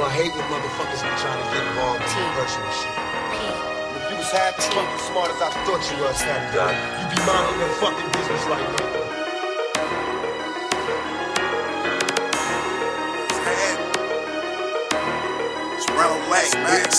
know, I hate when motherfuckers be trying to get involved in personal shit. If you was half as fucking smart as I thought you was, Saturday, you be minding your fucking business like that. It's bitch.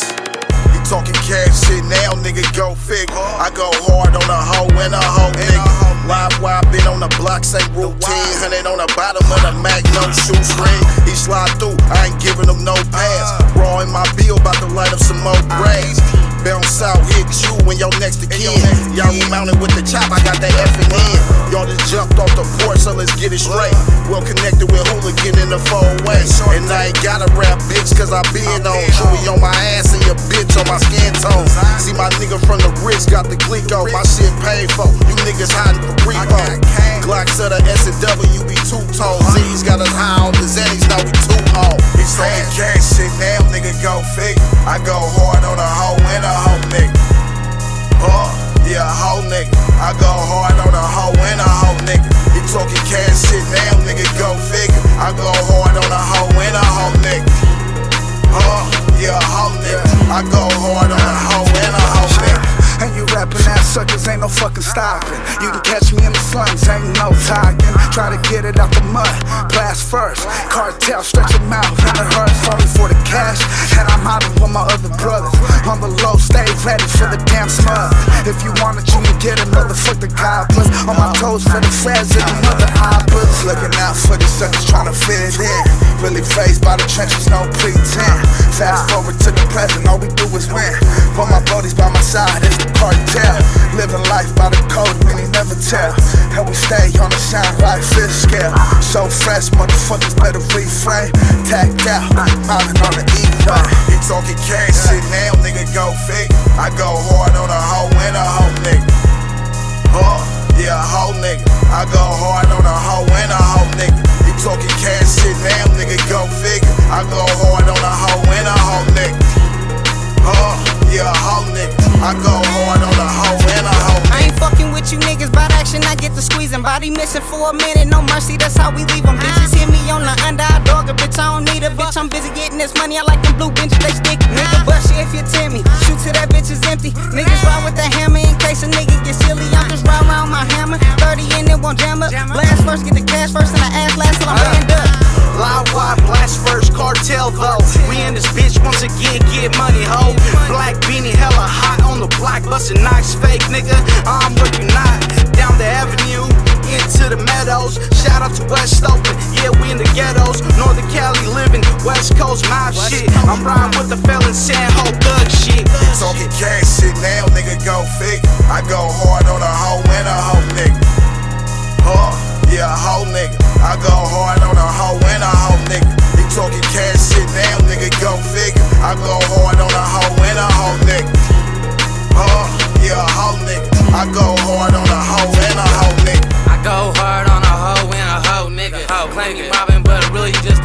You talking cash shit now, nigga, go figure. I go hard on a hoe and a hoe, nigga. Live wire been on the block, say routine. Hundred on the bottom of the Mac, no shoestring. Slide through, I ain't giving them no pass. Raw in my bill, about to light up some more grass. Bounce out, hit you when you're next to kin. Y'all mounted with the chop, I got that F and N. Y'all just jumped off the porch, so let's get it straight. Well connected with hooligan in the four way. And I ain't got a rap bitch, cause I been on. Chewy on my ass and your bitch on my skin tone. See my nigga from the Ritz got the click on. My got high on the Zennies, now we two on. He's saying cash shit now, nigga, go figure. I go hard on a hoe and a hoe nigga. Uh, yeah, a hoe nigga. I go hard on a hoe and a hoe nigga. He talking cash shit now, nigga, go figure. I go hard on a hoe and a hoe nigga. Uh, yeah, a hoe nigga. I go hard on a hoe and a hoe nigga. And you rapping ass suckers ain't no fucking stopping. You can catch me in the slums, ain't no talking. Try to get it out the mud, blast first. Cartel, stretch your mouth, and it hurts only for the cash. And I'm hiding with my other brothers. On the low, stay ready for the damn smug. If you want it, you can get it, the goblins. On my toes for the feds and the mother. Looking out for the suckers trying to fit it in. Really phased by the trenches, no pretend. Fast forward to the present, all we do is win. When my buddies by my side, it's the cartel. Living life by the code, many never tell. And we stay on the shine like fish scale. So fresh, motherfuckers better reframe. Tagged out, mounting on the E-way. He talking cash shit now, nigga, go figure. I go hard on a hoe and a hoe nigga. Uh, yeah, a hoe nigga. I go hard on a hoe and a hoe nigga. He talking cash shit now, nigga, go figure. I go hard on a hoe and a hoe nigga. Uh, yeah, a hoe nigga. I go hard about action, I get the squeezing. Body missing for a minute, no mercy, that's how we leave them. Bitches hit me on the underdog, a bitch, I don't need a bitch. I'm busy getting this money, I like them blue benches, they stick. Nigga, bust you if you Timmy. Shoot till that bitch is empty. Niggas ride with the hammer in case a nigga get silly. I'm just ride around my hammer. 30 in it, won't jam up. Blast first, get the cash first, and I ass last till I'm banned up. Bustin' nice fake, nigga. I'm where you not. Down the avenue, into the meadows. Shout out to West Oakland, yeah, we in the ghettos. Northern Cali living, West Coast mob shit. I'm riding with the felon San Ho thug shit. Talking cash shit now, nigga,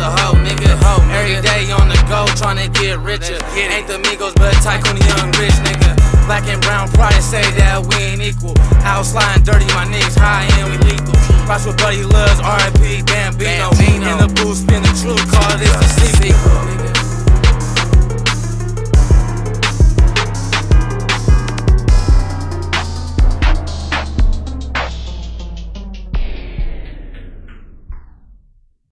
a hoe, nigga. Hoe, every day on the go, tryna get richer. Ain't the Migos, but tycoon young rich, nigga. Black and brown pride say that we ain't equal. Out sliding dirty, my niggas high and we lethal. Cross with Buddy Loves, R.I.P. Bambino.